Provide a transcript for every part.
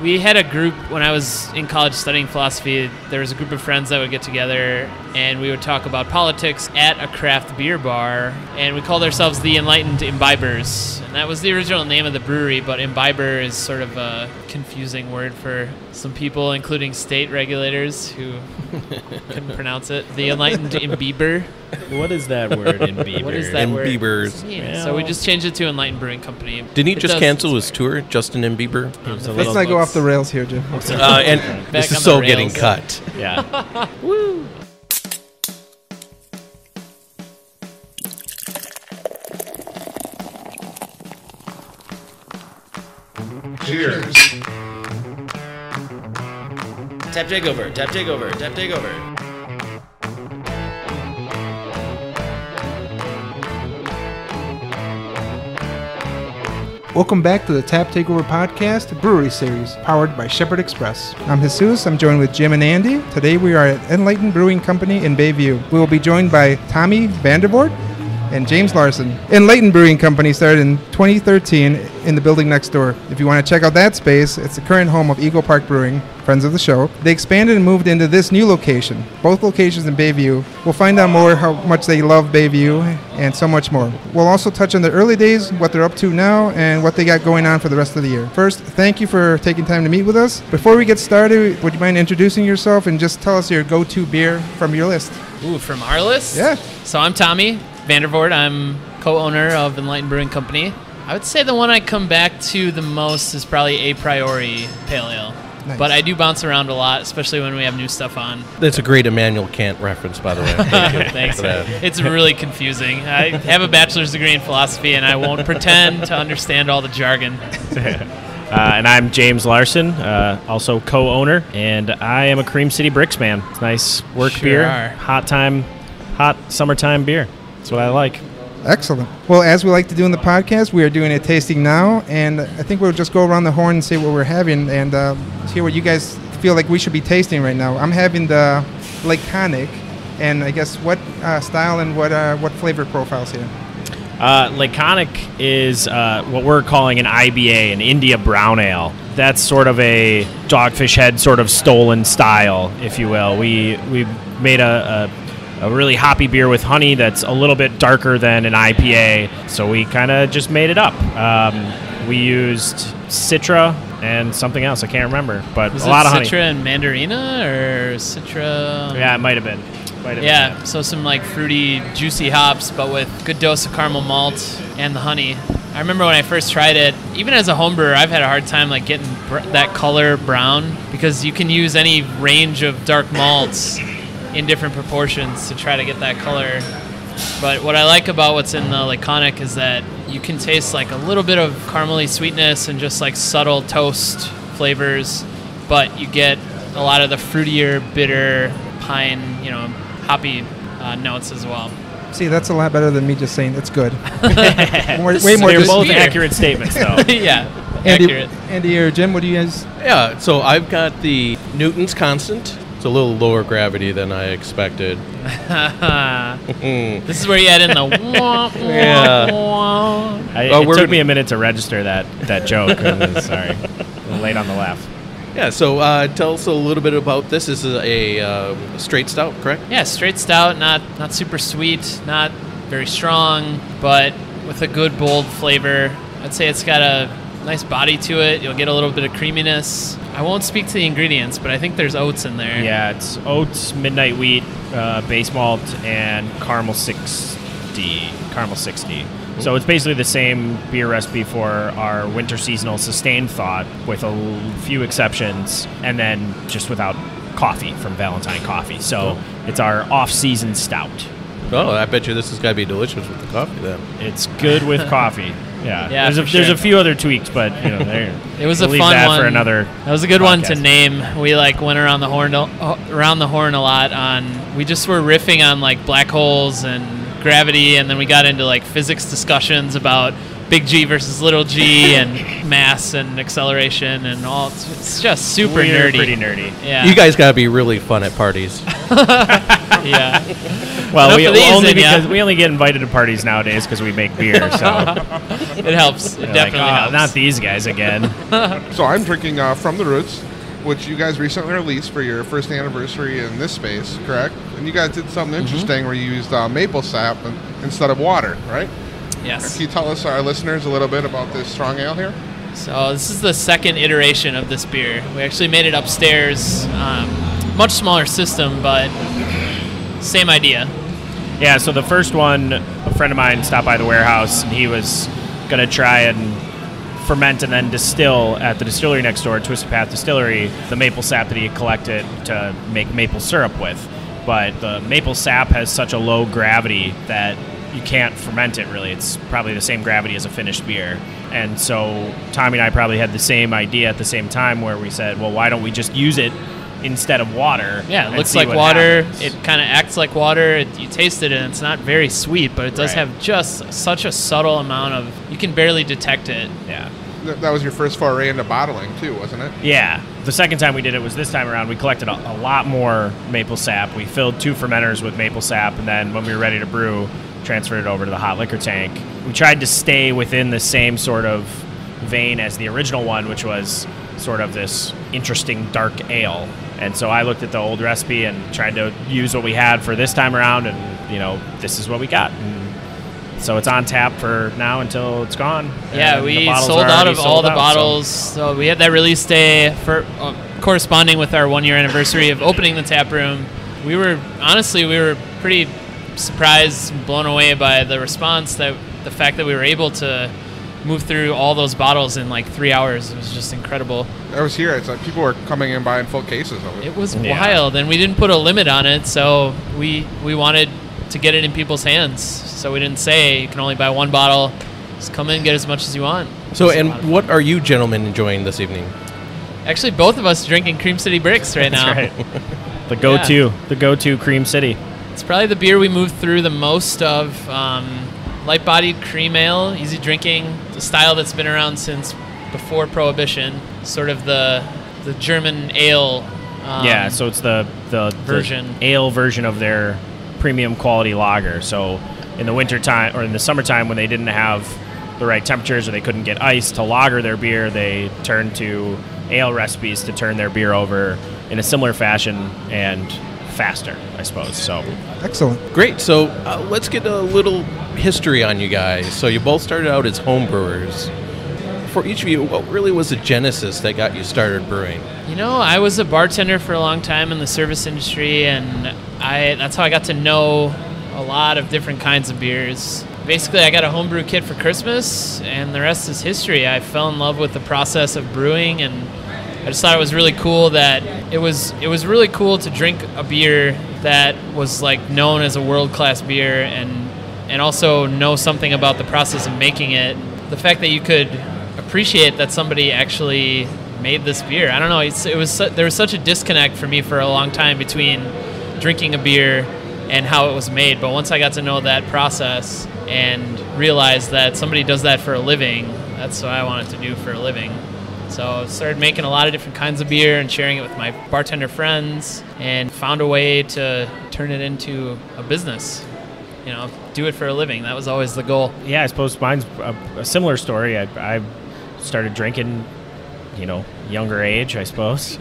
We had a group when I was in college studying philosophy. There was a group of friends that would get together and we would talk about politics at a craft beer bar. And we called ourselves the Enlightened Imbibers. And that was the original name of the brewery, but imbiber is sort of a confusing word for some people, including state regulators who couldn't pronounce it. The Enlightened Imbiber. What is that word in Bieber? What is that In word? Biebers. Yeah, so we just changed it to Enlightened Brewing Company. Didn't he It just does- cancel his tour, Justin and Bieber? It was a Let's little- not go off the rails here, Jim. Uh, and Back this on is the so getting rails. cut. Yeah. Cheers. Tap takeover. Tap takeover. Tap takeover. Welcome back to the Tap Takeover Podcast Brewery Series, powered by Shepherd Express. I'm Jesus. I'm joined with Jim and Andy. Today we are at Enlightened Brewing Company in Bayview. We will be joined by Tommy Vandervort and James Larson. Enlightened Brewing Company started in 2013 in the building next door. If you want to check out that space, it's the current home of Eagle Park Brewing, friends of the show. They expanded and moved into this new location, both locations in Bayview. We'll find out more how much they love Bayview and so much more. We'll also touch on the early days, what they're up to now, and what they got going on for the rest of the year. First, thank you for taking time to meet with us. Before we get started, would you mind introducing yourself and just tell us your go-to beer from your list? Ooh, from our list? Yeah. So I'm Tommy Vandervort. I'm co-owner of Enlightened Brewing Company. I would say the one I come back to the most is probably A Priori Pale Ale. Nice. But I do bounce around a lot, especially when we have new stuff on. That's a great Immanuel Kant reference, by the way. Thank Thanks. for that. It's really confusing. I have a bachelor's degree in philosophy, and I won't pretend to understand all the jargon. Uh, and I'm James Larson, uh, also co-owner, and I am a Cream City Bricks man. It's nice work Sure beer, are. hot time, hot summertime beer. That's what I like. Excellent. Well, as we like to do in the podcast, we are doing a tasting now, and I think we'll just go around the horn and say what we're having and uh, hear what you guys feel like we should be tasting right now. I'm having the Laconic, and I guess what uh, style and what uh, what flavor profiles here. Uh, Laconic is uh, what we're calling an IBA, an India Brown Ale. That's sort of a Dogfish Head sort of stolen style, if you will. We we made a, a, a really hoppy beer with honey that's a little bit darker than an IPA, so we kind of just made it up. Um, we used Citra and something else I can't remember, but Was a lot of honey. Citra and Mandarina or Citra? Yeah, it might have been. Might have Yeah, been. so some like fruity, juicy hops, but with good dose of caramel malt and the honey. I remember when I first tried it, even as a home brewer, I've had a hard time like getting br- that color brown because you can use any range of dark malts in different proportions to try to get that color. But what I like about what's in the Laconic is that you can taste like a little bit of caramely sweetness and just like subtle toast flavors, but you get a lot of the fruitier, bitter, pine, you know, hoppy uh, notes as well. See, that's a lot better than me just saying it's good. more, way more. They're both beer. accurate statements, though. yeah, Andy, accurate. Andy or Jim, what do you guys? Yeah, so I've got the Newton's constant. It's a little lower gravity than I expected. This is where you add in the wah, wah, Yeah. wah. I, Oh, it took gonna- me a minute to register that that joke. Sorry, late on the laugh. Yeah, so uh, tell us a little bit about this. This is a um, straight stout, correct? Yeah, straight stout, not not super sweet, not very strong, but with a good bold flavor. I'd say it's got a nice body to it. You'll get a little bit of creaminess. I won't speak to the ingredients, but I think there's oats in there. Yeah, it's oats, midnight wheat, uh, base malt, and caramel 60. Caramel 60. So it's basically the same beer recipe for our winter seasonal sustained thought, with a few exceptions, and then just without coffee from Valentine Coffee. So it's our off-season stout. Oh, I bet you this has got to be delicious with the coffee then. It's good with coffee. Yeah, Yeah, there's a, for there's a few other tweaks, but you know, there. It was we'll a leave fun that one for another. That was a good one to name. We like went around the horn uh, around the horn a lot on. We just were riffing on like black holes and gravity, and then we got into like physics discussions about big G versus little G and mass and acceleration and all. It's, it's just super We're nerdy. Pretty nerdy. Yeah. You guys got to be really fun at parties. yeah. Well, we of these only in ya. because we only get invited to parties nowadays because we make beer. So It helps. It They're like, definitely "Oh, helps. not these guys again. So I'm drinking uh, from the roots, which you guys recently released for your first anniversary in this space, correct? And you guys did something Mm-hmm. interesting where you used uh, maple sap in- instead of water, right? Yes. Can you tell us, our listeners, a little bit about this strong ale here? So this is the second iteration of this beer. We actually made it upstairs. Um, much smaller system, but same idea. Yeah, so the first one, a friend of mine stopped by the warehouse and he was going to try and ferment and then distill at the distillery next door, Twisted Path Distillery, the maple sap that he had collected to make maple syrup with. But the maple sap has such a low gravity that you can't ferment it really. It's probably the same gravity as a finished beer. And so Tommy and I probably had the same idea at the same time where we said, well, why don't we just use it instead of water? Yeah, it looks like water. happens?" It kind of acts like water. It, you taste it, and it's not very sweet, but it does Right. have just such a subtle amount of. You can barely detect it. yeah. Th- that was your first foray into bottling, too, wasn't it? Yeah. The second time we did it was this time around. We collected a, a lot more maple sap. We filled two fermenters with maple sap, and then when we were ready to brew, transferred it over to the hot liquor tank. We tried to stay within the same sort of vein as the original one, which was sort of this interesting dark ale. And so I looked at the old recipe and tried to use what we had for this time around, and you know, this is what we got. And so it's on tap for now until it's gone. Yeah, we sold out of all the out, bottles. So. we had that release day for uh, corresponding with our one year anniversary of opening the tap room. We were honestly we were pretty surprised, blown away by the response that the fact that we were able to move through all those bottles in like three hours. It was just incredible. I was here. It's like people were coming in buying full cases of it. It was Yeah. wild, and we didn't put a limit on it, so we we wanted to get it in people's hands. So we didn't say you can only buy one bottle. Just come in and get as much as you want. So, It's a lot of and what are you gentlemen enjoying this evening? Actually, both of us drinking Cream City Bricks right now. That's right. The go-to, the go-to Cream City. It's probably the beer we moved through the most of. Um, light-bodied cream ale, easy drinking, the style that's been around since before Prohibition. Sort of the the German ale. Um, yeah, so it's the, the the version. ale version of their premium quality lager. So in the winter time or in the summertime when they didn't have the right temperatures or they couldn't get ice to lager their beer, they turned to ale recipes to turn their beer over in a similar fashion and faster, I suppose. So Excellent. Great. So uh, let's get a little history on you guys. So you both started out as home brewers. For each of you, what really was the genesis that got you started brewing? You know, I was a bartender for a long time in the service industry, and I that's how I got to know a lot of different kinds of beers. Basically, I got a homebrew kit for Christmas, and the rest is history. I fell in love with the process of brewing, and I just thought it was really cool that it was it was really cool to drink a beer that was like known as a world class beer, and and also know something about the process of making it. The fact that you could appreciate that somebody actually made this beer. I don't know. It was there was such a disconnect for me for a long time between drinking a beer and how it was made. But once I got to know that process and realized that somebody does that for a living, that's what I wanted to do for a living. So I started making a lot of different kinds of beer and sharing it with my bartender friends, and found a way to turn it into a business. You know, do it for a living. That was always the goal. yeah, I suppose mine's a, a similar story. I, I started drinking, you know, younger age, I suppose.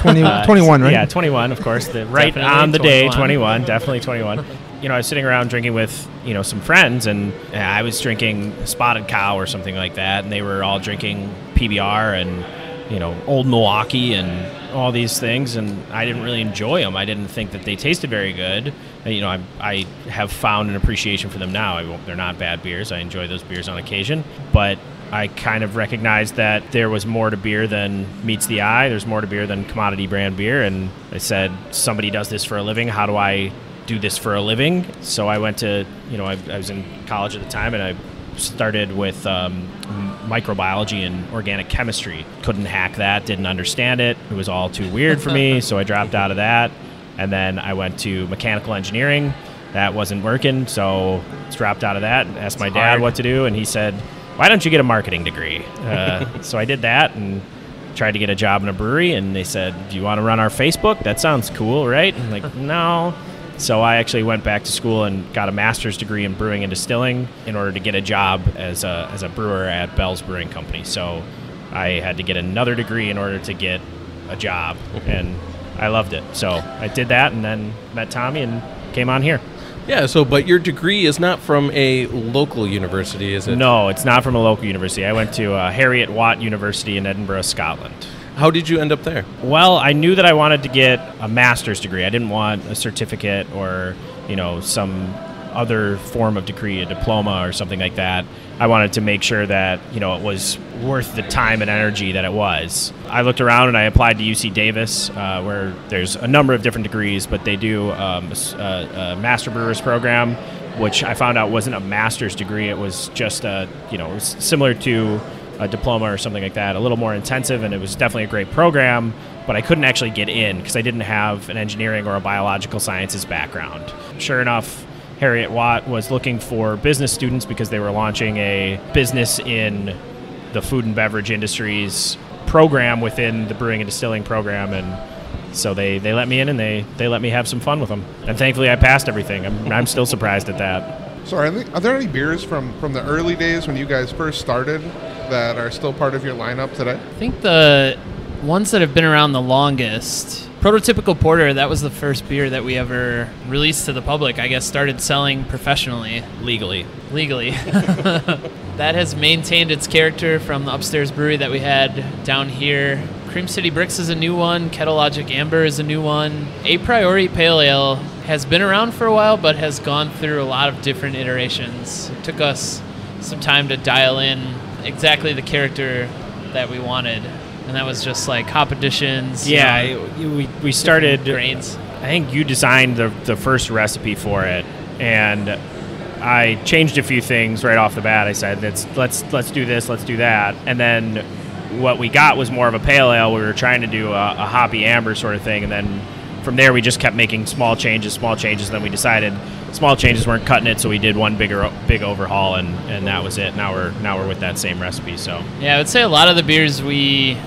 20, Uh, 21, right? Yeah, 21, of course. The, right on the day, 21. 21, definitely 21. You know, I was sitting around drinking with, you know, some friends, and uh, I was drinking Spotted Cow or something like that, and they were all drinking PBR and, you know, Old Milwaukee and all these things, and I didn't really enjoy them. I didn't think that they tasted very good. And, you know, I, I have found an appreciation for them now. I they're not bad beers. I enjoy those beers on occasion, but I kind of recognized that there was more to beer than meets the eye. There's more to beer than commodity brand beer. And I said, somebody does this for a living. How do I do this for a living? So I went to, you know, I, I was in college at the time and I started with um, microbiology and organic chemistry. Couldn't hack that, didn't understand it. It was all too weird for me. So I dropped out of that. And then I went to mechanical engineering. That wasn't working. So dropped out of that and asked my dad hard. what to do. And he said, why don't you get a marketing degree? Uh, so I did that and tried to get a job in a brewery. And they said, do you want to run our Facebook? That sounds cool, right? I'm like, no. So I actually went back to school and got a master's degree in brewing and distilling in order to get a job as a, as a brewer at Bell's Brewing Company. So I had to get another degree in order to get a job, and I loved it. So I did that, and then met Tommy and came on here. Yeah. So, but your degree is not from a local university, is it? No, it's not from a local university. I went to uh, Heriot-Watt University in Edinburgh, Scotland. How did you end up there? Well, I knew that I wanted to get a master's degree. I didn't want a certificate or, you know, some other form of degree, a diploma or something like that. I wanted to make sure that, you know, it was worth the time and energy that it was. I looked around and I applied to UC Davis, uh, where there's a number of different degrees, but they do um, a, a master brewers program, which I found out wasn't a master's degree. It was just a, you know, it was similar to a diploma or something like that, a little more intensive, and it was definitely a great program. But I couldn't actually get in because I didn't have an engineering or a biological sciences background. Sure enough, Heriot-Watt was looking for business students because they were launching a business in the food and beverage industries program within the brewing and distilling program, and so they, they let me in and they, they let me have some fun with them. And thankfully, I passed everything. I'm, I'm still surprised at that. So are, there- are there any beers from from the early days when you guys first started that are still part of your lineup today? I think the ones that have been around the longest, Prototypical Porter, that was the first beer that we ever released to the public, I guess started selling professionally, Legally. legally. that has maintained its character from the upstairs brewery that we had down here. Cream City Bricks is a new one, Kettle Logic Amber is a new one. A Priori Pale Ale has been around for a while but has gone through a lot of different iterations. It took us some time to dial in exactly the character that we wanted. And that was just like hop additions. you Yeah, know, it- we, we started. grains. I think you designed the, the first recipe for it, and I changed a few things right off the bat. I said let's let's let's do this, let's do that, and then what we got was more of a pale ale. We were trying to do a, a hoppy amber sort of thing, and then from there we just kept making small changes, small changes. And then we decided small changes weren't cutting it, so we did one bigger big overhaul, and, and that was it. Now we're now we're with that same recipe. So Yeah, I would say a lot of the beers we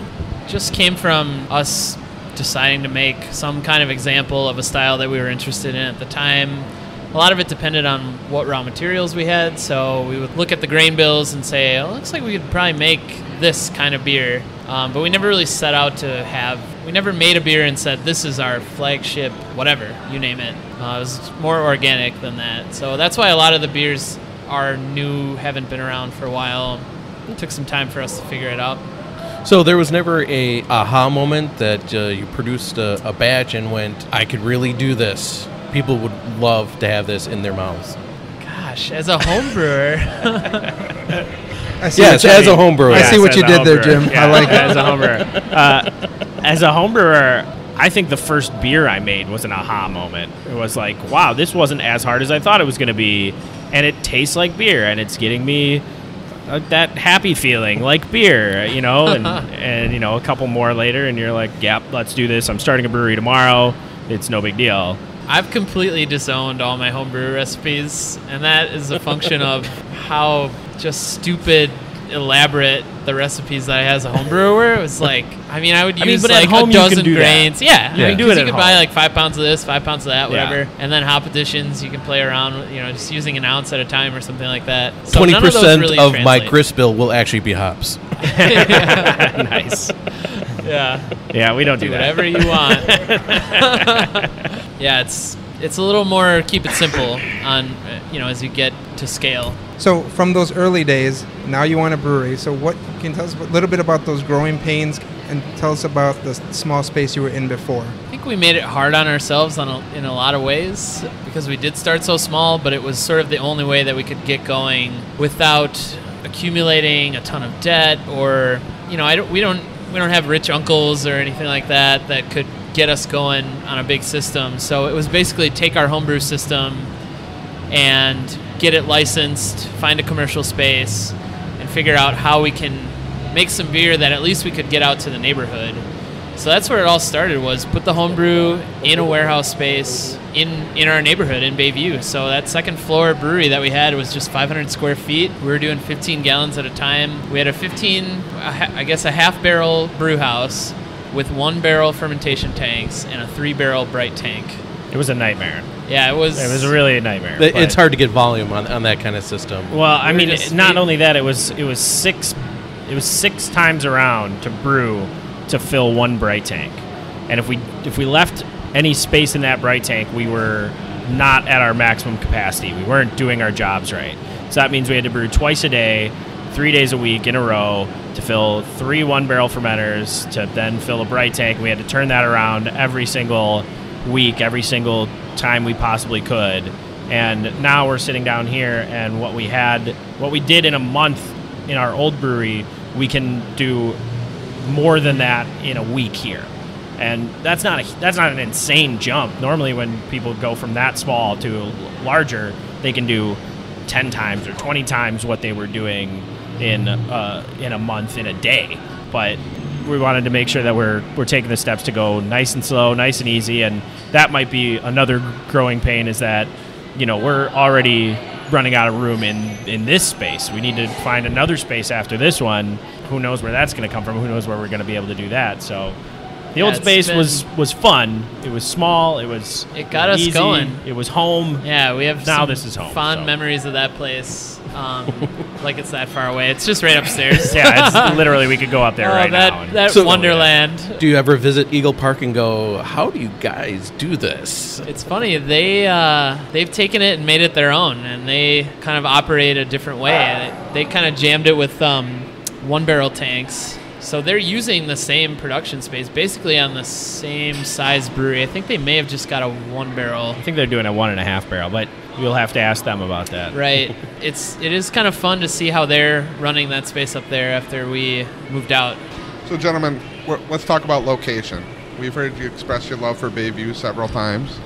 just came from us deciding to make some kind of example of a style that we were interested in at the time. A lot of it depended on what raw materials we had, so we would look at the grain bills and say, "Oh, looks like we could probably make this kind of beer." Um, but we never really set out to have. We never made a beer and said, "This is our flagship," whatever you name it. Uh, it was more organic than that. So that's why a lot of the beers are new, haven't been around for a while. It took some time for us to figure it out. So there was never a aha moment that uh, you produced a, a batch and went, I could really do this. People would love to have this in their mouths. Gosh, as a home brewer, I see Yes, what you as a homebrewer. home. I see what you did there, homebrewer. Jim. I like it. As a homebrewer. Uh, as a homebrewer, I think the first beer I made was an aha moment. It was like, wow, this wasn't as hard as I thought it was going to be. And it tastes like beer, and it's getting me uh, that happy feeling like beer, you know? And, and, you know, a couple more later, and you're like, yep, let's do this. I'm starting a brewery tomorrow. It's no big deal. I've completely disowned all my homebrew recipes, and that is a function of how just stupid, elaborate the recipes that I had as a homebrewer was like, I mean, I would I mean, use but like home a dozen do that. grains. Yeah, You I can mean, do it you can buy like five pounds of this, five pounds of that, Yeah. whatever, and then hop additions. You can play around, with, you know, just using an ounce at a time or something like that. So Twenty percent really of my grist bill will actually be hops. nice. Yeah. Yeah, we don't do, do that. whatever you want. yeah, it's it's a little more keep it simple on you know as you get to scale. So from those early days, now you want a brewery. So what can you tell us a little bit about those growing pains and tell us about the small space you were in before? I think we made it hard on ourselves on a, in a lot of ways because we did start so small, but it was sort of the only way that we could get going without accumulating a ton of debt or you know I don't we don't we don't have rich uncles or anything like that that could get us going on a big system. So it was basically take our homebrew system and get it licensed, find a commercial space, and figure out how we can make some beer that at least we could get out to the neighborhood. So that's where it all started was put the homebrew in a warehouse space in in our neighborhood in Bayview. So that second floor brewery that we had was just 500 square feet. We were doing 15 gallons at a time. We had a 15, I guess a half barrel brew house with one barrel fermentation tanks and a three barrel bright tank. It was a nightmare. Yeah, it was. It was really a nightmare. Th- but- It's hard to get volume on, on that kind of system. Well, I We mean, just- not we- only that, it was it was six it was six times around to brew to fill one bright tank, and if we if we left any space in that bright tank, we were not at our maximum capacity. We weren't doing our jobs right. So that means we had to brew twice a day, three days a week in a row to fill three one barrel fermenters to then fill a bright tank. We had to turn that around every single week, every single time we possibly could. And now we're sitting down here, and what we had, what we did in a month in our old brewery, we can do more than that in a week here. And that's not a, that's not an insane jump. Normally, when people go from that small to larger, they can do ten times or twenty times what they were doing in uh, in a month in a day. But we wanted to make sure that we're we're taking the steps to go nice and slow, nice and easy, and that might be another growing pain. Is that you know we're already running out of room in in this space. We need to find another space after this one. Who knows where that's going to come from? Who knows where we're going to be able to do that? So. The Yeah, old space been- was was fun. It was small. It was It got us going. It was home. Yeah, we have Now some this is home, fond so. memories of that place. Um, like it's that far away. It's just right upstairs. Yeah, it's literally we could go up there oh, right that now. that So- Wonderland. Do you ever visit Eagle Park and go, how do you guys do this? It's funny they uh, they've taken it and made it their own, and they kind of operate a different way. And it, they kind of jammed it with um, one barrel tanks. So they're using the same production space, basically on the same size brewery. I think they may have just got a one barrel. I think they're doing a one and a half barrel, but you'll have to ask them about that. Right. it's it is kind of fun to see how they're running that space up there after we moved out. So, gentlemen, let's talk about location. We've heard you express your love for Bayview several times.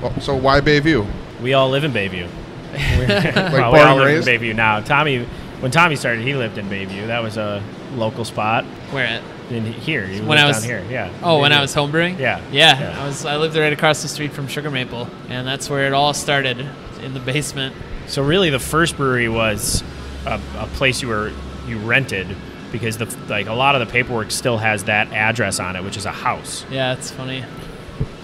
Well, so, why Bayview? We all live in Bayview. well, we born all and live raised? in Bayview now. Tommy, when Tommy started, he lived in Bayview. That was a local spot. Where at? In here, he When lived I was- down here. Yeah. Oh, when I was homebrewing? Yeah. yeah. Yeah. I was I lived right across the street from Sugar Maple, and that's where it all started in the basement. So really, the first brewery was a, a place you were you rented because the like a lot of the paperwork still has that address on it, which is a house. Yeah, it's funny.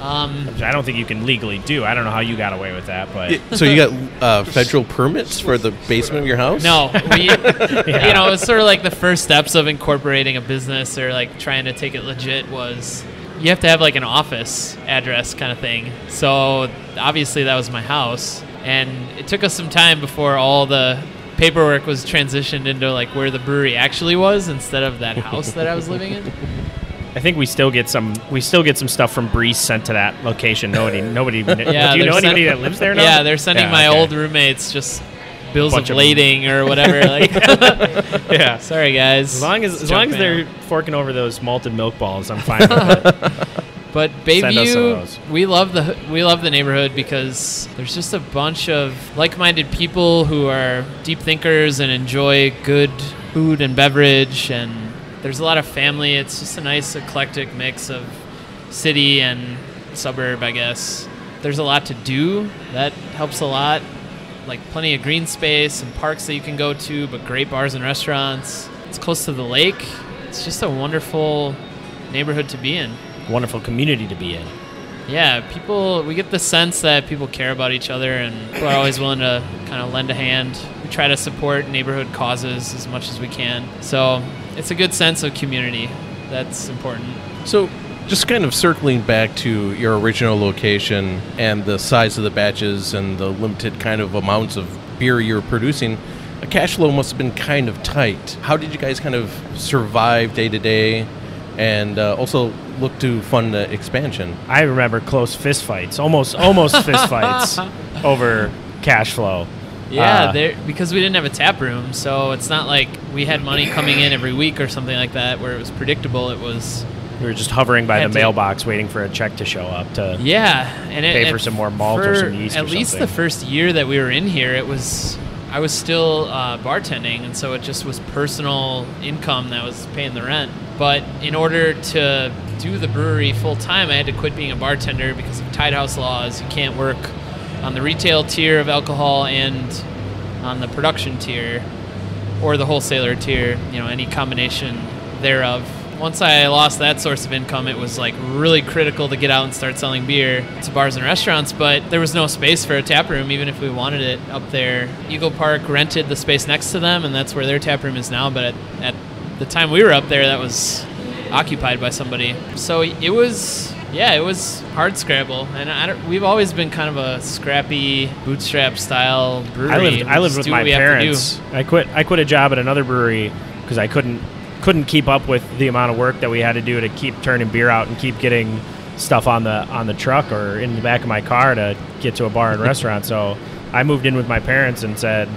Um, Which I don't think you can legally do. I don't know how you got away with that, but So you got uh, federal permits for the basement of your house? no, we, you know, it's sort of like the first steps of incorporating a business or like trying to take it legit was you have to have like an office address kind of thing. So obviously that was my house, and it took us some time before all the paperwork was transitioned into like where the brewery actually was instead of that house that I was living in. I think we still get some we still get some stuff from Briess sent to that location. Nobody nobody Yeah, do you know send- anybody that lives there now? Yeah, they're sending Yeah, my okay. old roommates just bills Bunch of of- lading or whatever. Like, yeah. sorry guys. As long as as long as they're out. forking over those malted milk balls, I'm fine with it. But Send us some of Bayview, we love the we love the neighborhood because there's just a bunch of like-minded people who are deep thinkers and enjoy good food and beverage, and there's a lot of family. It's just a nice eclectic mix of city and suburb, I guess. There's a lot to do. That helps a lot. Like plenty of green space and parks that you can go to, but great bars and restaurants. It's close to the lake. It's just a wonderful neighborhood to be in. Wonderful community to be in. Yeah, people, we get the sense that people care about each other and people are always willing to kind of lend a hand. We try to support neighborhood causes as much as we can. So it's a good sense of community. That's important. So, just kind of circling back to your original location and the size of the batches and the limited kind of amounts of beer you're producing, the cash flow must have been kind of tight. How did you guys kind of survive day to day and uh, also look to fund the expansion? I remember close fistfights, almost almost fistfights over cash flow. Yeah, Uh, there because we didn't have a tap room, so it's not like we had money coming in every week or something like that where it was predictable. It was we were just hovering by the to- mailbox waiting for a check to show up to Yeah, and it, Pay for some more malt or for some yeast At or least the first year that we were in here, it was I was still uh, bartending, and so it just was personal income that was paying the rent. But in order to do the brewery full time, I had to quit being a bartender because of Tied House laws. You can't work on the retail tier of alcohol and on the production tier or the wholesaler tier. You know, any combination thereof. once I lost that source of income, it was like really critical to get out and start selling beer to bars and restaurants. But there was no space for a tap room, even if we wanted it up there. Eagle Park rented the space next to them, and that's where their tap room is now. But at, at the time we were up there, that was occupied by somebody. So it was, yeah, it was hard scrabble, and I don't, we've always been kind of a scrappy bootstrap style brewery. I lived I lived with my what we have to do. parents. I quit I quit a job at another brewery because I couldn't couldn't keep up with the amount of work that we had to do to keep turning beer out and keep getting stuff on the on the truck or in the back of my car to get to a bar and restaurant. So I moved in with my parents and said,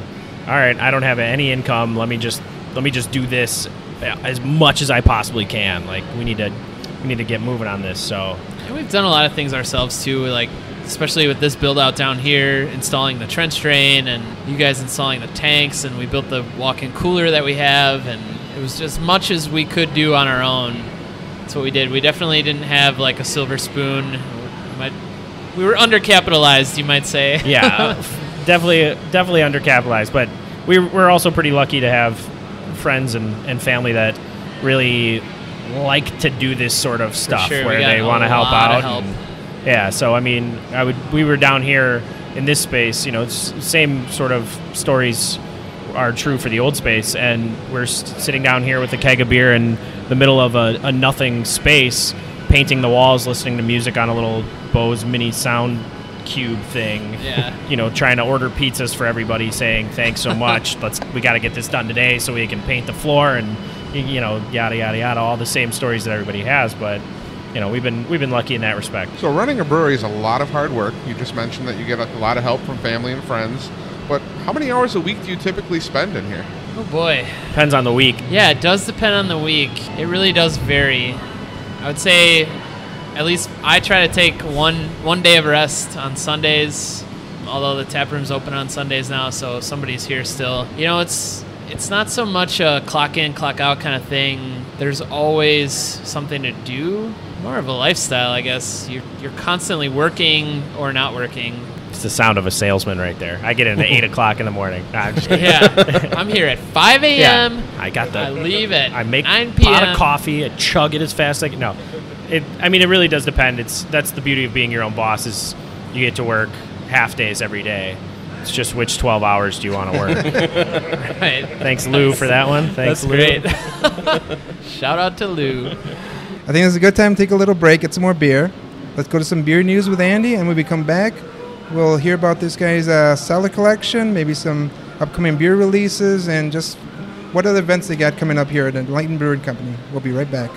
"All right, I don't have any income. Let me just let me just do this uh, as much as I possibly can. Like we need to we need to get moving on this." So And we've done a lot of things ourselves too, like especially with this build out down here, installing the trench drain and you guys installing the tanks and we built the walk-in cooler that we have and it was just much as we could do on our own. That's what we did. We definitely didn't have like a silver spoon. We might- We were undercapitalized, you might say. yeah, definitely, definitely undercapitalized. But we, we're also pretty lucky to have friends and, and family that really like to do this sort of stuff sure, where they want to help out. help. and- yeah, so I mean, I would we were down here in this space. You know, it's same sort of stories are true for the old space, and we're sitting down here with a keg of beer in the middle of a, a nothing space, painting the walls, listening to music on a little Bose mini sound cube thing Yeah. you know, trying to order pizzas for everybody, saying thanks so much. Let's we got to get this done today so we can paint the floor and you know, yada yada yada. All the same stories that everybody has, but you know, we've been we've been lucky in that respect. So running a brewery is a lot of hard work. You just mentioned that you get a lot of help from family and friends. But how many hours a week do you typically spend in here? Oh boy. Depends on the week. Yeah, it does depend on the week. It really does vary. I would say at least I try to take one one day of rest on Sundays. Although the tap room's open on Sundays now, so somebody's here still. You know, it's it's not so much a clock in, clock out kind of thing. There's always something to do. More of a lifestyle, I guess. You're, you're constantly working or not working. It's the sound of a salesman right there. I get in at eight o'clock in the morning. I'm. Yeah, I'm here at 5 a.m. Yeah, I got the. I leave it. I make 9 a p.m. pot of coffee, I chug it as fast as I can. No, it. I mean, it really does depend. It's that's the beauty of being your own boss is you get to work half days every day. It's just which twelve hours do you want to work? Right. Thanks, Lou, for that one. Thanks, That's Lou. great. Shout out to Lou. I think it's a good time to take a little break, get some more beer. Let's go to some beer news with Andy, and when we come back, we'll hear about this guy's uh, cellar collection, maybe some upcoming beer releases, and just what other events they got coming up here at Enlightened Brewing Company. We'll be right back.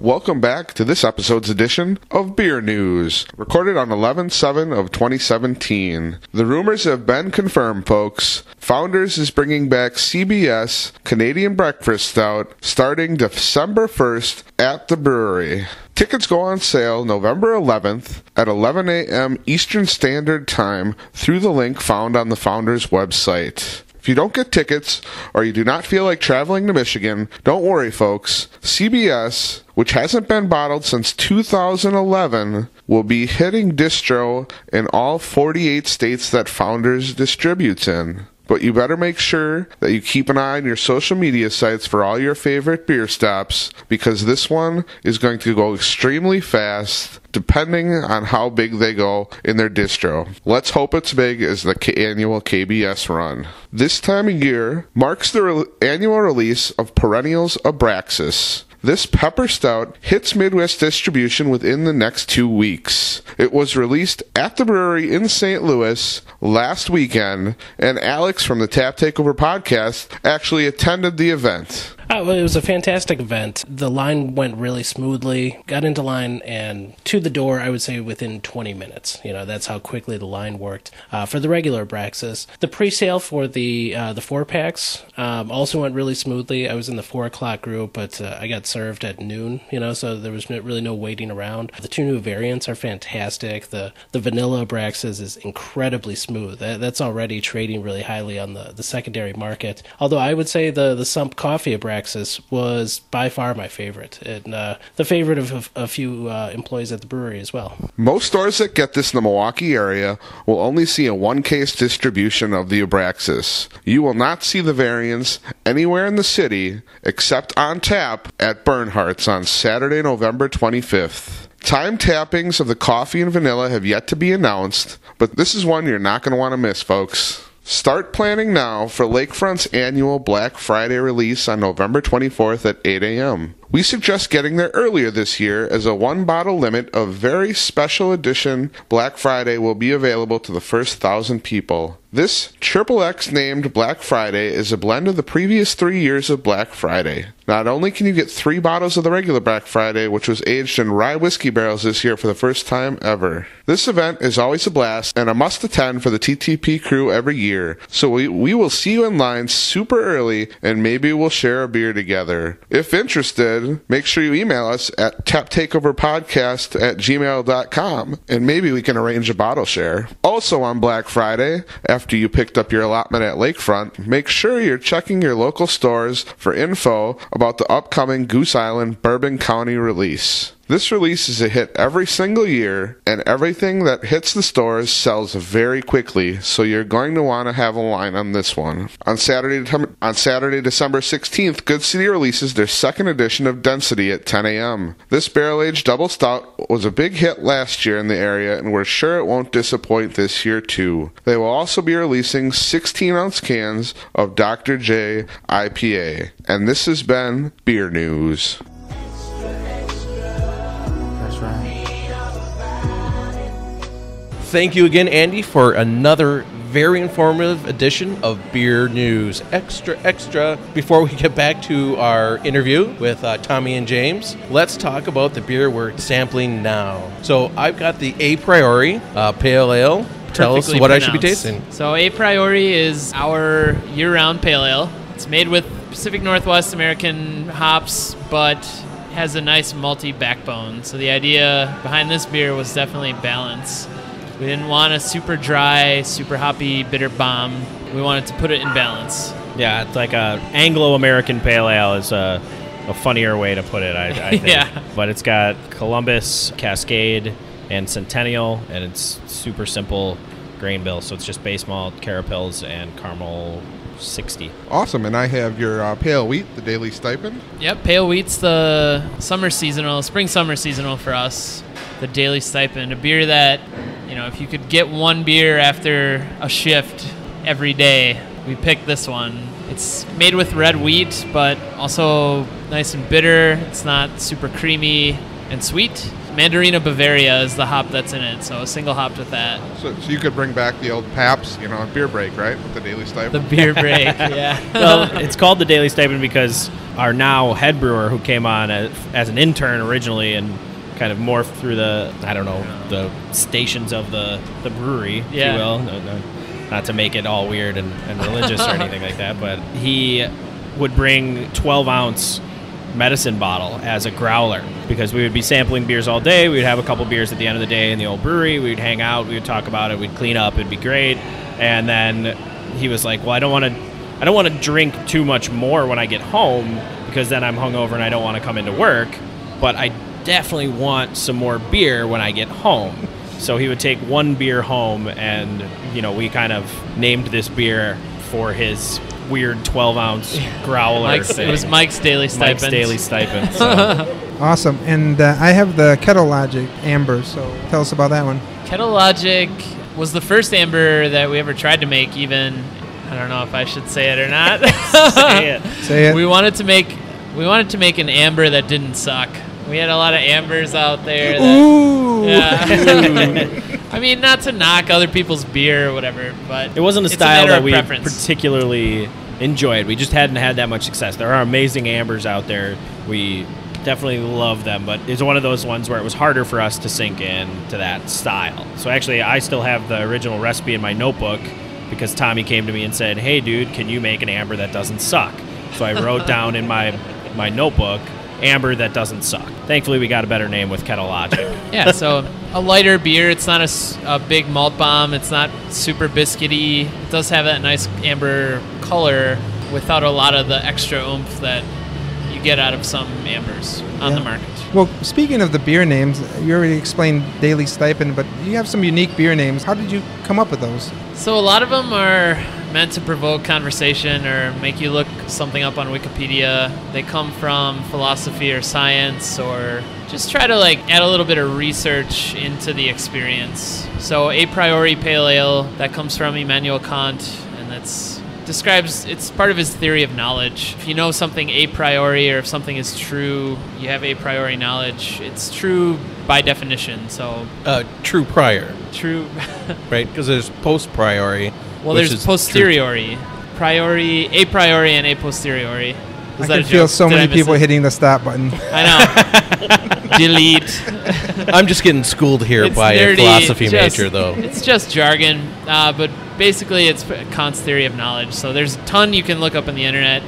Welcome back to this episode's edition of Beer News, recorded on 11-7 of 2017. The rumors have been confirmed, folks. Founders is bringing back CBS Canadian Breakfast Stout starting December 1st at the brewery. Tickets go on sale November 11th at 11 a.m. Eastern Standard Time through the link found on the Founders website. If you don't get tickets or you do not feel like traveling to Michigan, don't worry, folks. CBS, which hasn't been bottled since 2011, will be hitting distro in all 48 states that Founders distributes in. But you better make sure that you keep an eye on your social media sites for all your favorite beer stops because this one is going to go extremely fast depending on how big they go in their distro. Let's hope it's big as the annual KBS run. This time of year marks the re- annual release of Perennials Abraxas. This pepper stout hits Midwest distribution within the next two weeks. It was released at the brewery in St. Louis last weekend, and Alex from the Tap Takeover podcast actually attended the event. Uh, well, it was a fantastic event. The line went really smoothly. Got into line and to the door, I would say within 20 minutes. You know, that's how quickly the line worked. Uh, for the regular Abraxas, the pre-sale for the uh, the four packs um, also went really smoothly. I was in the four o'clock group, but uh, I got served at noon. You know, so there was really no waiting around. The two new variants are fantastic. The the vanilla Abraxas is incredibly smooth. That, that's already trading really highly on the, the secondary market. Although I would say the the Sump Coffee Abraxas Abraxas was by far my favorite, and uh, the favorite of a, a few uh, employees at the brewery as well. Most stores that get this in the Milwaukee area will only see a one case distribution of the Abraxas. You will not see the variants anywhere in the city except on tap at Burnhearts on Saturday, November 25th. Time tappings of the coffee and vanilla have yet to be announced, but this is one you're not going to want to miss, folks. Start planning now for Lakefront's annual Black Friday release on November 24th at 8 a.m. We suggest getting there earlier this year as a one bottle limit of very special edition Black Friday will be available to the first thousand people. This Triple X named Black Friday is a blend of the previous three years of Black Friday. Not only can you get three bottles of the regular Black Friday, which was aged in rye whiskey barrels this year for the first time ever. This event is always a blast and a must attend for the TTP crew every year, so we, we will see you in line super early and maybe we'll share a beer together. If interested, make sure you email us at taptakeoverpodcast at gmail.com and maybe we can arrange a bottle share. Also on Black Friday, after you picked up your allotment at Lakefront, make sure you're checking your local stores for info about the upcoming Goose Island Bourbon County release. This release is a hit every single year, and everything that hits the stores sells very quickly, so you're going to want to have a line on this one. On Saturday, on Saturday, December 16th, Good City releases their second edition of Density at 10 a.m. This barrel-aged double stout was a big hit last year in the area, and we're sure it won't disappoint this year too. They will also be releasing 16-ounce cans of Dr. J IPA. And this has been Beer News. Thank you again, Andy, for another very informative edition of Beer News Extra Extra. Before we get back to our interview with uh, Tommy and James, let's talk about the beer we're sampling now. So I've got the A Priori uh, Pale Ale. Tell us what I should be tasting. So A Priori is our year-round pale ale. It's made with Pacific Northwest American hops, but has a nice malty backbone. So the idea behind this beer was definitely balance. We didn't want a super dry, super hoppy, bitter bomb. We wanted to put it in balance. Yeah, it's like a Anglo-American pale ale is a, a funnier way to put it. I, I think. Yeah. But it's got Columbus, Cascade, and Centennial, and it's super simple grain bill. So it's just base malt, carapils, and caramel 60. Awesome, and I have your uh, pale wheat, the daily stipend. Yep, pale wheat's the summer seasonal, spring summer seasonal for us. The daily stipend, a beer that, you know, if you could get one beer after a shift every day, we picked this one. It's made with red wheat, but also nice and bitter. It's not super creamy and sweet. Mandarina Bavaria is the hop that's in it, so a single hopped with that. So, so you could bring back the old Pabst, you know, beer break, right, with the daily stipend. The beer break, yeah. well, it's called the Daily Stipend because our now head brewer, who came on as, as an intern originally and kind of morphed through the I don't know the stations of the the brewery, if Yeah. you will. No, no, not to make it all weird and, and religious or anything like that, but he would bring 12 ounce medicine bottle as a growler because we would be sampling beers all day. We'd have a couple beers at the end of the day in the old brewery. We'd hang out. We would talk about it. We'd clean up. It'd be great. And then he was like, "Well, I don't want to. I don't want to drink too much more when I get home because then I'm hungover and I don't want to come into work. But I definitely want some more beer when I get home." So he would take one beer home, and you know, we kind of named this beer for his weird 12 ounce growler. Mike's, thing. it was Mike's daily stipend. Mike's daily stipend. So. Awesome. And uh, I have the Kettle Logic Amber, so tell us about that one. Kettle Logic was the first amber that we ever tried to make. Even I don't know if I should say it or not. Say it. Say it. we wanted to make we wanted to make an amber that didn't suck. We had a lot of ambers out there. That, Ooh. yeah. I mean, not to knock other people's beer or whatever, but It wasn't a style matter that we preference. particularly enjoyed. We just hadn't had that much success. There are amazing ambers out there. We definitely love them, but it's one of those ones where it was harder for us to sink in to that style. So actually, I still have the original recipe in my notebook because Tommy came to me and said, "Hey, dude, can you make an amber that doesn't suck?" So I wrote down in my my notebook. Amber that doesn't suck. Thankfully, we got a better name with Kettle Logic. yeah, so a lighter beer. It's not a, a, big malt bomb. It's not super biscuity. It does have that nice amber color without a lot of the extra oomph that you get out of some ambers on the market. Well, speaking of the beer names, you already explained Daily Stipend, but you have some unique beer names. How did you come up with those? So a lot of them are meant to provoke conversation or make you look something up on Wikipedia. They come from philosophy or science or just try to like add a little bit of research into the experience. So a priori pale ale that comes from Immanuel Kant and that's describes it's part of his theory of knowledge. If you know something a priori or if something is true, you have a priori knowledge. It's true by definition. So Uh, true prior, true right? Because there's post priori. Well, there's is true- posteriori, priori, a priori, and a posteriori. I that can a feel joke? so Did many people it? hitting the stop button. I know. Delete. I'm just getting schooled here It's by a philosophy just- major, though. It's just jargon, uh, but basically it's Kant's theory of knowledge. So there's a ton you can look up on the internet.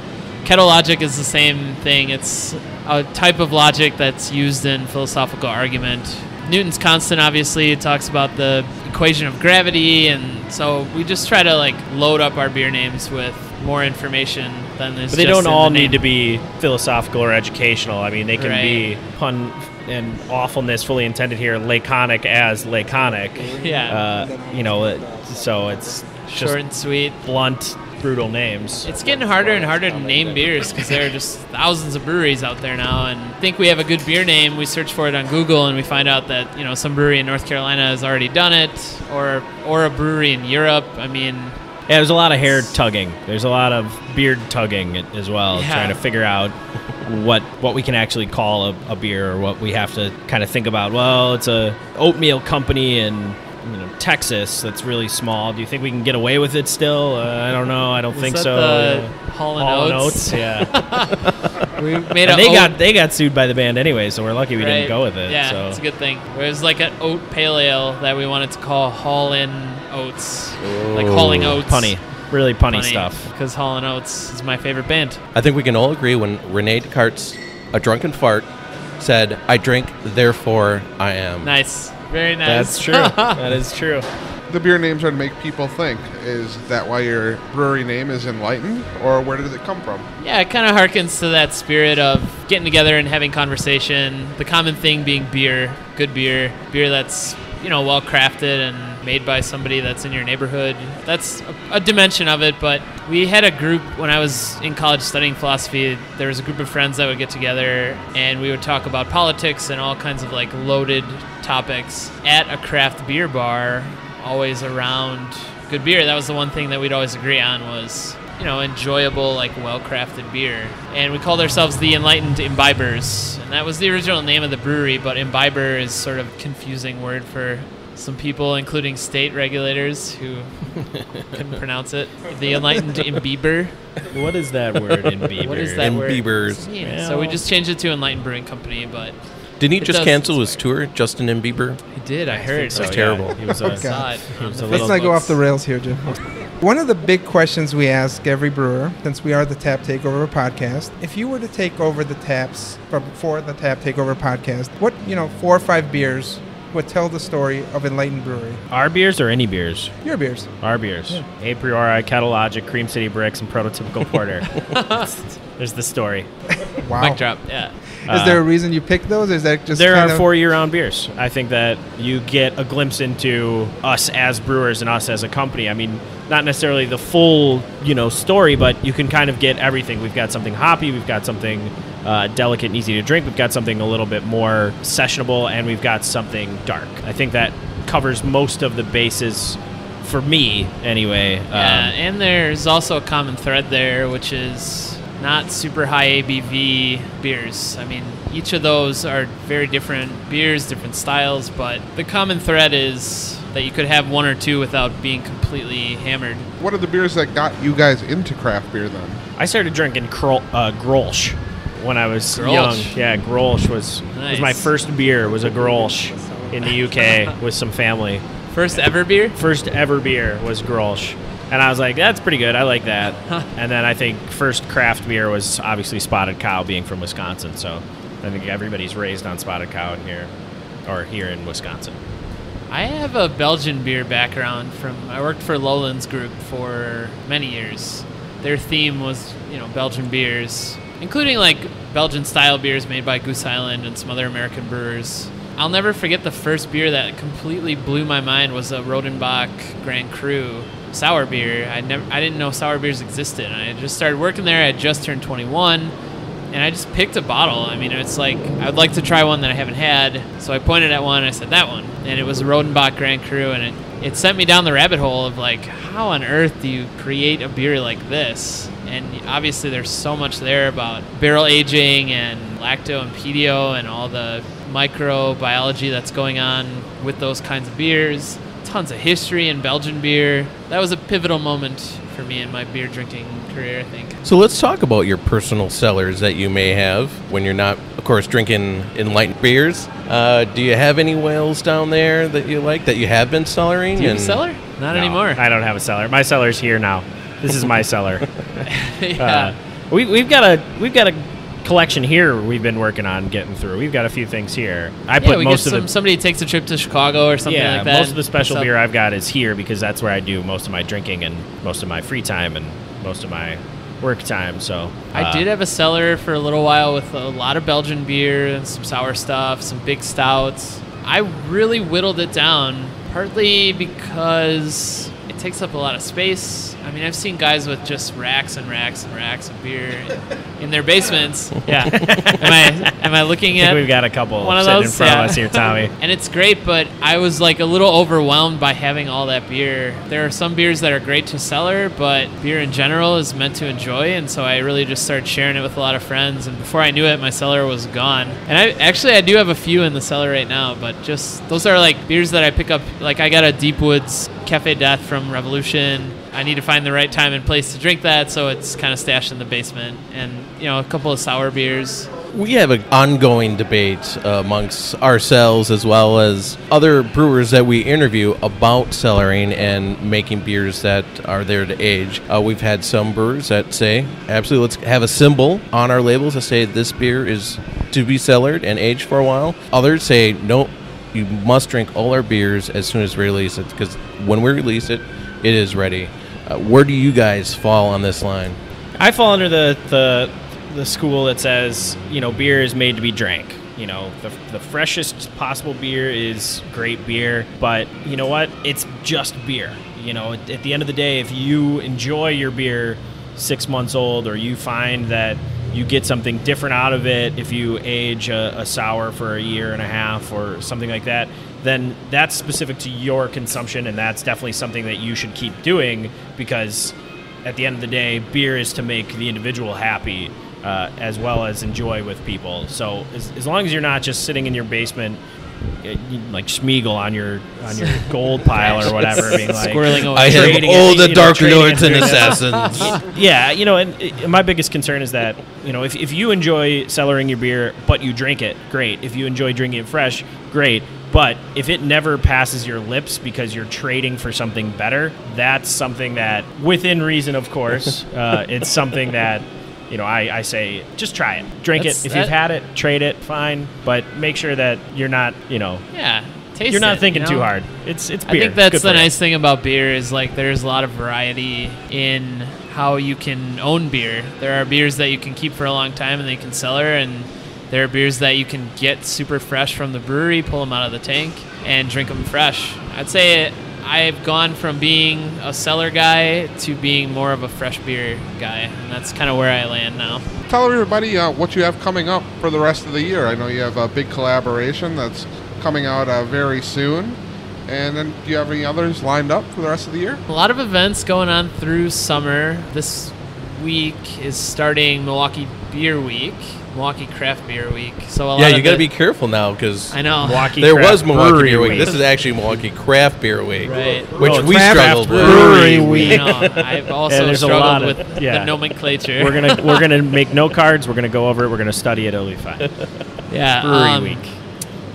Kettle logic is the same thing. It's a type of logic that's used in philosophical argument. Newton's constant obviously talks about the equation of gravity, and so we just try to like load up our beer names with more information than is. But they don't all the need to be philosophical or educational. I mean, they can be pun and awfulness fully intended here, laconic as laconic. Yeah. Uh, you know, so it's Short and sweet. blunt, brutal names. It's getting harder and harder to name beers because there are just thousands of breweries out there now. And think we have a good beer name. We search for it on Google and we find out that you know some brewery in North Carolina has already done it, or or a brewery in Europe. I mean, Yeah, there's a lot of hair tugging. There's a lot of beard tugging as well, Yeah. trying to figure out what what we can actually call a, a beer or what we have to kind of think about. Well, it's a oatmeal company in you know Texas that's really small. Do you think we can get away with it still? Uh, I don't know. I don't Was think that so. the Yeah. Hall and Hall and Oates? Oates, yeah. we made and they oat- got they got sued by the band anyway, so we're lucky we right? didn't go with it. Yeah, so. it's a good thing. It was like an oat pale ale that we wanted to call Hall in Oats, like hauling oats. punny, really punny, stuff. Because Hall and Oates is my favorite band. I think we can all agree when Rene Descartes, a drunken fart, said, I drink, therefore I am. Nice, very nice. That's true. that is true. The beer names are to make people think. Is that why your brewery name is Enlightened, or where did it come from? Yeah, it kind of harkens to that spirit of getting together and having conversation. The common thing being beer, good beer, beer that's you know well crafted and made by somebody that's in your neighborhood. That's a, a dimension of it. But we had a group when I was in college studying philosophy. There was a group of friends that would get together and we would talk about politics and all kinds of like loaded topics at a craft beer bar, always around good beer. That was the one thing that we'd always agree on was you know, enjoyable, like well-crafted beer. And we called ourselves the Enlightened Imbibers, and that was the original name of the brewery. But imbiber is sort of a confusing word for some people, including state regulators who couldn't pronounce it. The Enlightened Imbiber. What is that word in Bieber? What is that word? Imbibers. Yeah, so we just changed it to Enlightened Brewing Company, but Didn't he It just does cancel his tour, Justin and Bieber? he did. I heard. So, That's yeah, terrible. He was Oh, God. He was a Let's little not go off the rails here, Jim. One of the big questions we ask every brewer, since we are the Tap Takeover podcast, if you were to take over the taps for, for the Tap Takeover podcast, what you know, four or five beers would tell the story of Enlightened Brewery? Our beers or any beers? Your beers. Our beers. A priori, Kettle Logic, Cream City Bricks, and Prototypical Porter. There's the story. Wow. Mic drop. Yeah. Is uh, there a reason you picked those? Or is that just There kind are of- four year-round beers. I think that you get a glimpse into us as brewers and us as a company. I mean, not necessarily the full, you know, story, but you can kind of get everything. We've got something hoppy, we've got something uh, delicate and easy to drink, we've got something a little bit more sessionable, and we've got something dark. I think that covers most of the bases for me, anyway. Um, and there's also a common thread there, which is not super high ABV beers. I mean, each of those are very different beers, different styles, but the common thread is that you could have one or two without being completely hammered. What are the beers that got you guys into craft beer then? I started drinking Krol- uh, Grolsch when I was Grolsch. young. Yeah, Grolsch was was my first beer. Was a Grolsch in the UK with some family. First ever beer? First ever beer was Grolsch, and I was like, "That's pretty good. I like that." and then I think first craft beer was obviously Spotted Cow, being from Wisconsin. So I think everybody's raised on Spotted Cow in here, or here in Wisconsin. I have a Belgian beer background from I worked for Lowlands Group for many years. Their theme was, you know, Belgian beers. including like Belgian style beers made by Goose Island and some other American brewers. I'll never forget the first beer that completely blew my mind was a Rodenbach Grand Cru sour beer. I never, I didn't know sour beers existed. I just started working there. I had just turned 21, and I just picked a bottle. I mean, it's like I would like to try one that I haven't had. So I pointed at one. and I said that one, and it was a Rodenbach Grand Cru, and it, it sent me down the rabbit hole of like, how on earth do you create a beer like this? And obviously, there's so much there about barrel aging and lacto and pedio and all the microbiology that's going on with those kinds of beers. Tons of history in Belgian beer. That was a pivotal moment for me in my beer drinking career, I think. So let's talk about your personal cellars that you may have when you're not, of course, drinking enlightened beers. Uh, do you have any whales down there that you like that you have been cellaring? Do you have a cellar? Not No, anymore. I don't have a cellar. My cellar's here now. This is my cellar. yeah. Uh, we, we've got a we've got a collection here. We've been working on getting through. We've got a few things here. I yeah, put most of some, the somebody takes a trip to Chicago or something yeah like that. most of the special beer I've got is here because that's where I do most of my drinking and most of my free time and most of my work time. So I uh, did have a cellar for a little while with a lot of Belgian beer and some sour stuff, some big stouts. I really whittled it down, partly because takes up a lot of space. I mean, I've seen guys with just racks and racks and racks of beer in their basements. Yeah. am I am I looking I think at we've got a couple one of sitting those in front Yeah. of us here, Tommy. and it's great, but I was like a little overwhelmed by having all that beer. There are some beers that are great to cellar, but beer in general is meant to enjoy, and so I really just started sharing it with a lot of friends. And before I knew it, my cellar was gone. And I actually I do have a few in the cellar right now, but just those are like beers that I pick up. Like I got a Deep Woods Cafe Deth from Revolution. I need to find the right time and place to drink that, so it's kind of stashed in the basement. And you know, a couple of sour beers. We have an ongoing debate amongst ourselves as well as other brewers that we interview about cellaring and making beers that are there to age. Uh, we've had some brewers that say, absolutely, let's have a symbol on our labels to say this beer is to be cellared and aged for a while. Others say, no, you must drink all our beers as soon as we release it because when we release it, it is ready. Uh, where do you guys fall on this line? I fall under the, the the school that says you know beer is made to be drank. You know the the freshest possible beer is great beer, but you know what? It's just beer. You know at, at the end of the day, if you enjoy your beer six months old, or you find that you get something different out of it if you age a, a sour for a year and a half or something like that, then that's specific to your consumption, and that's definitely something that you should keep doing because at the end of the day, beer is to make the individual happy uh, as well as enjoy with people. So as, as long as you're not just sitting in your basement, uh, like Schmiegel on your on your gold pile or whatever, being like Squirreling away. I have all the know, Dark trading Lords and Assassins. yeah, you know, and uh, my biggest concern is that you know if, if you enjoy cellaring your beer but you drink it, great. If you enjoy drinking it fresh, great. But if it never passes your lips because you're trading for something better, that's something that, within reason, of course, uh, it's something that you know I, I say just try it, drink That's- it. If that- you've had it, trade it, fine. But make sure that you're not you know Yeah, taste you're not it, thinking you too hard. It's it's I think that's the you. nice thing about beer is like there's a lot of variety in how you can own beer. There are beers that you can keep for a long time and they can cellar, and there are beers that you can get super fresh from the brewery, pull them out of the tank, and drink them fresh. I'd say I've gone from being a cellar guy to being more of a fresh beer guy, and that's kind of where I land now. Tell everybody uh, what you have coming up for the rest of the year. I know you have a big collaboration that's coming out uh, very soon. And then, do you have any others lined up for the rest of the year? A lot of events going on through summer. This week is starting Milwaukee Beer Week, Milwaukee Craft Beer Week. So a lot yeah, of you got to be careful now because I know. Milwaukee there Craft was Milwaukee Brewery Beer Week. Week. This is actually Milwaukee Craft Beer Week, Right. which Oh, we Craft struggled with. Brewery You Week. know, I've also Yeah, there's a struggled lot of- with yeah. the nomenclature. We're gonna we're gonna make no cards. We're gonna go over it. We're gonna study it. It'll be fine. yeah, Brewery um, week.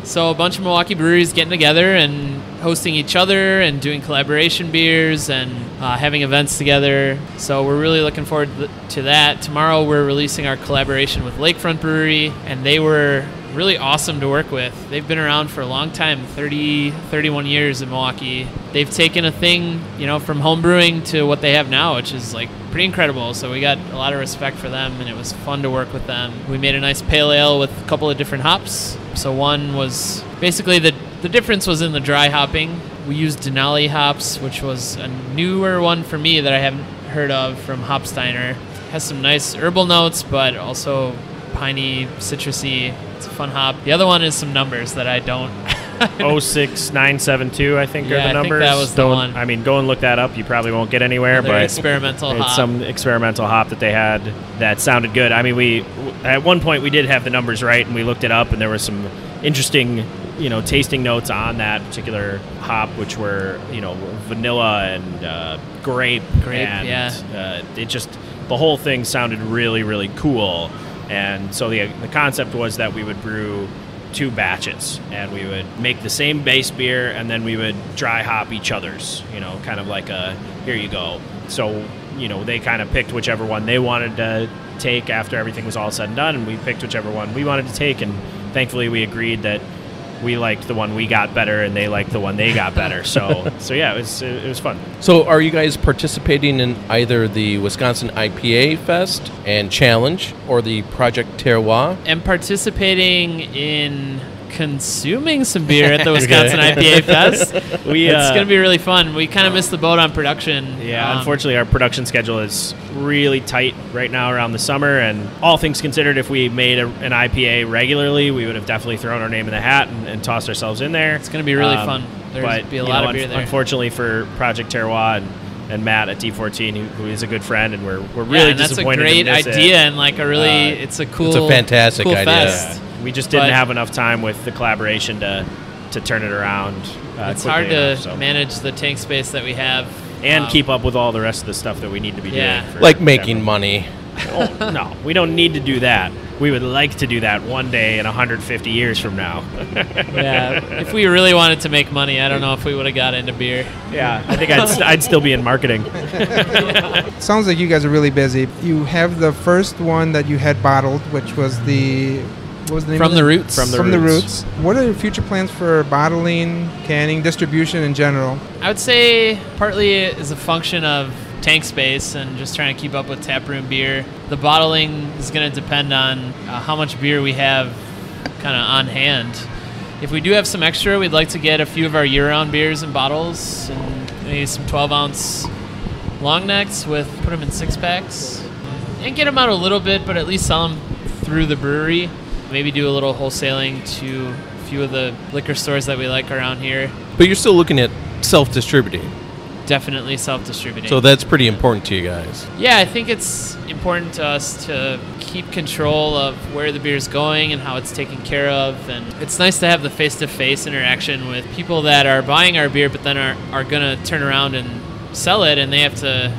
So a bunch of Milwaukee breweries getting together and hosting each other and doing collaboration beers and uh, having events together. So we're really looking forward to that. Tomorrow we're releasing our collaboration with Lakefront Brewery, and they were really awesome to work with. They've been around for a long time 30, 31 years in Milwaukee. They've taken a thing, you know, from home brewing to what they have now, which is like pretty incredible. So we got a lot of respect for them, and it was fun to work with them. We made a nice pale ale with a couple of different hops. So one was basically the the difference was in the dry hopping. We used Denali hops, which was a newer one for me that I haven't heard of from Hopsteiner. Has some nice herbal notes, but also piney, citrusy. It's a fun hop. The other one is some numbers that I don't. 06972, I think, Yeah, are I the think numbers. that was the Don't- one. I mean, go and look that up. You probably won't get anywhere, but experimental it's hop. some experimental hop that they had that sounded good. I mean, we at one point we did have the numbers right, and we looked it up, and there was some interesting, you know, tasting notes on that particular hop, which were you know vanilla and uh, grape. Grape, and, yeah. Uh, it just the whole thing sounded really, really cool. And so the the concept was that we would brew two batches and we would make the same base beer and then we would dry hop each other's you know kind of like a here you go. So you know they kind of picked whichever one they wanted to take after everything was all said and done and we picked whichever one we wanted to take and thankfully we agreed that we liked the one we got better and they liked the one they got better so so yeah it was it was fun So, are you guys participating in either the Wisconsin IPA Fest and Challenge or the Project Terroir? am participating in consuming some beer at the Wisconsin IPA Fest. We, it's uh, going to be really fun. We kind of missed the boat on production. Yeah, Um, unfortunately, our production schedule is really tight right now around the summer. And all things considered, if we made a, an IPA regularly, we would have definitely thrown our name in the hat and, and tossed ourselves in there. It's going to be really fun. There's but be a lot know, of beer unf- there. Unfortunately for Project Terroir and, and Matt at D14, who, who is a good friend, and we're, we're yeah, really and that's a disappointed. to great miss it. idea and like a really, Uh, it's a cool, it's a fantastic cool idea. Fest. Yeah. We just didn't But- have enough time with the collaboration to to turn it around. Uh, it's quickly hard to enough, so. manage the tank space that we have and Um, keep up with all the rest of the stuff that we need to be Yeah. doing. Like making Denver. money. Oh, no, we don't need to do that. We would like to do that one day in 150 years from now. Yeah, if we really wanted to make money, I don't know if we would have got into beer. yeah, I think I'd, st- I'd still be in marketing. Sounds like you guys are really busy. You have the first one that you had bottled, which was the what was the name From of the it? roots. From the From the Roots. roots. What are your future plans for bottling, canning, distribution in general? I would say partly is a function of tank space and just trying to keep up with taproom beer. The bottling is going to depend on uh, how much beer we have kind of on hand. If we do have some extra, we'd like to get a few of our year-round beers in bottles and maybe some 12-ounce long necks with put them in six packs and get them out a little bit, but at least sell them through the brewery. Maybe do a little wholesaling to a few of the liquor stores that we like around here. But you're still looking at self distributing. Definitely self-distributing. So, that's pretty important to you guys. Yeah, I think it's important to us to keep control of where the beer is going and how it's taken care of. And it's nice to have the face to face interaction with people that are buying our beer but then are, are going to turn around and sell it and they have to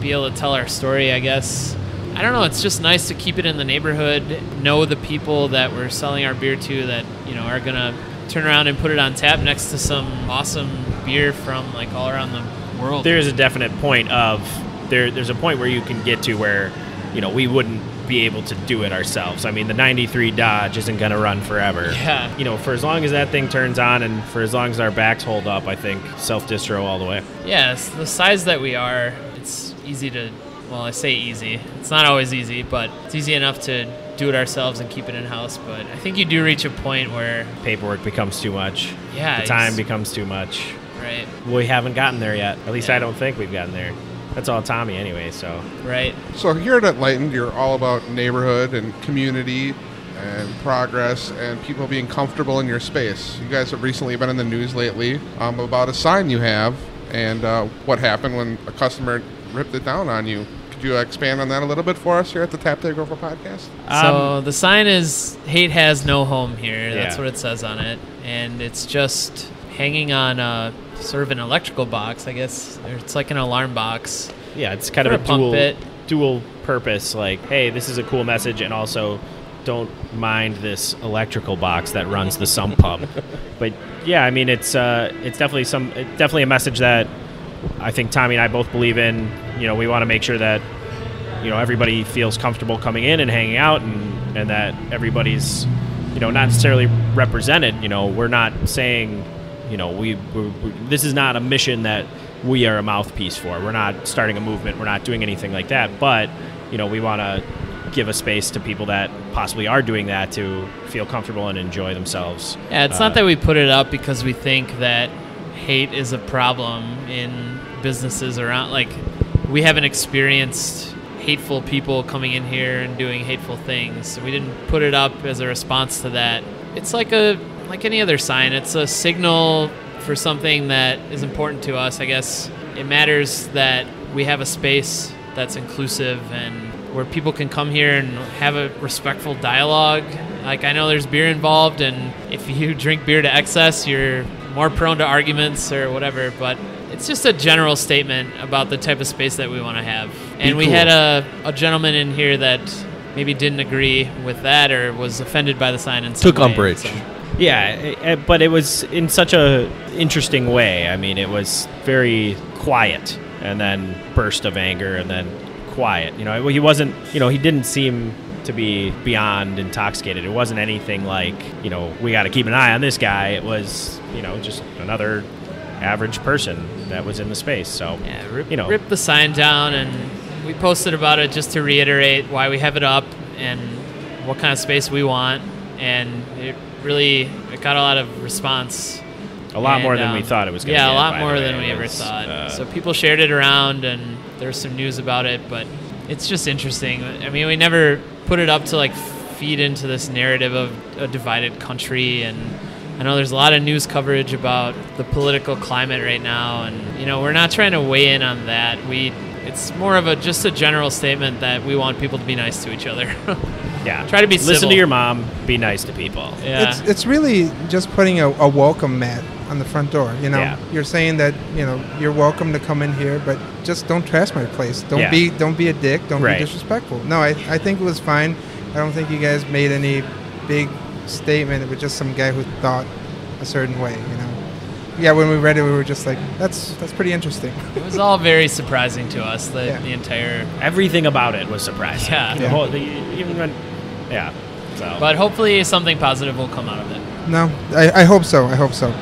be able to tell our story, I guess. I don't know, it's just nice to keep it in the neighborhood, know the people that we're selling our beer to that, you know, are going to turn around and put it on tap next to some awesome beer from like all around the world. There's a definite point of there. There's a point where you can get to where you know we wouldn't be able to do it ourselves. I mean, the '93 Dodge isn't going to run forever. Yeah. You know, for as long as that thing turns on and for as long as our backs hold up, I think self distro all the way. Yes, the size that we are, it's easy to. Well, I say easy. It's not always easy, but it's easy enough to do it ourselves and keep it in house. But I think you do reach a point where, Paperwork becomes too much. Yeah, The time becomes too much. Right, We haven't gotten there yet. At least Yeah. I don't think we've gotten there. That's all Tommy anyway. So right, So here at Enlightened, you're all about neighborhood and community and progress and people being comfortable in your space. You guys have recently been in the news lately um, about a sign you have and uh, what happened when a customer ripped it down on you. Could you expand on that a little bit for us here at the Tap Takeover podcast? so the sign is "Hate has no home here." That's Yeah. what it says on it, and it's just hanging on a sort of an electrical box, I guess. It's like an alarm box. yeah, it's kind of a dual it. dual purpose. Like, hey, this is a cool message, and also don't mind this electrical box that runs the sump pump. but yeah, I mean, it's uh, it's definitely some it- definitely a message that I think Tommy and I both believe in. You know, we want to make sure that you know everybody feels comfortable coming in and hanging out, and and that everybody's you know not necessarily represented. You know, we're not saying you know we we're, we this is not a mission that we are a mouthpiece for. We're not starting a movement. We're not doing anything like that. But you know, we want to give a space to people that possibly are doing that to feel comfortable and enjoy themselves. Yeah, it's Uh, not that we put it up because we think that hate is a problem in businesses around. Like, we haven't experienced hateful people coming in here and doing hateful things. We didn't put it up as a response to that. It's like a like any other sign. It's a signal for something that is important to us. I guess it matters that we have a space that's inclusive and where people can come here and have a respectful dialogue. Like I know there's beer involved, and if you drink beer to excess, you're more prone to arguments or whatever. But it's just a general statement about the type of space that we want to have. And we cool. had a, a gentleman in here that maybe didn't agree with that or was offended by the sign and Took umbrage. Yeah, i- i- but it was in such a interesting way. I mean, it was very quiet, and then burst of anger, and then quiet. You know, he wasn't. You know, he didn't seem to be beyond intoxicated. It wasn't anything like you know we got to keep an eye on this guy. It was you know just another average person that was in the space. So Yeah, rip, you know, rip the sign down, and we posted about it just to reiterate why we have it up and what kind of space we want. And it really it got a lot of response. a lot And, more than we um, thought it was going to. Yeah, get, a lot more than we ever was, thought. uh, so people shared it around, and there's some news about it. But it's just interesting. I mean, we never put it up to like feed into this narrative of a divided country and. I know there's a lot of news coverage about the political climate right now, and you know we're not trying to weigh in on that. We it's more of a just a general statement that we want people to be nice to each other. yeah, try to be listen civil. to your mom. Be nice to people. yeah, It's it's really just putting a, a welcome mat on the front door. You know, Yeah. you're saying that you know you're welcome to come in here, but just don't trash my place. Don't Yeah. be don't be a dick. Don't Right. be disrespectful. No, I I think it was fine. I don't think you guys made any big statement. It was just some guy who thought a certain way. You know. Yeah, when we read it, we were just like, "That's that's pretty interesting." it was all very surprising to us. The, Yeah. the entire, Everything about it was surprising. Yeah. The Yeah. whole, the, even when, yeah. So, but hopefully something positive will come out of it. No, I, I hope so. I hope so.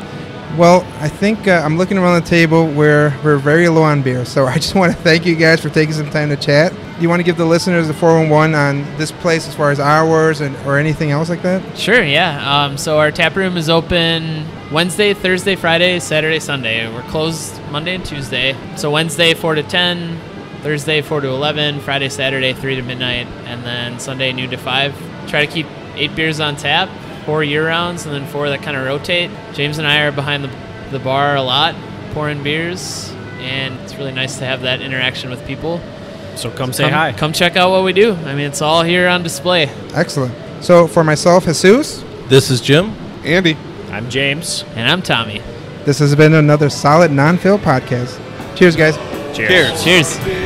Well, I think uh, I'm looking around the table where we're very low on beer. So I just want to thank you guys for taking some time to chat. You want to give the listeners the 411 on this place as far as hours and or anything else like that? Sure, yeah. Um, so our tap room is open Wednesday, Thursday, Friday, Saturday, Sunday. We're closed Monday and Tuesday. So Wednesday, 4 to 10, Thursday, 4 to 11, Friday, Saturday, 3 to midnight, and then Sunday, noon to 5. Try to keep eight beers on tap, four year rounds, and then four that kind of rotate. James and I are behind the, the bar a lot, pouring beers, and it's really nice to have that interaction with people. So come say come, hi. Come check out what we do. I mean, it's all here on display. Excellent. So for myself, Jesus, This is Jim. Andy. I'm James. And I'm Tommy. this has been another solid non-fail podcast. Cheers, guys. Cheers. Cheers. Cheers.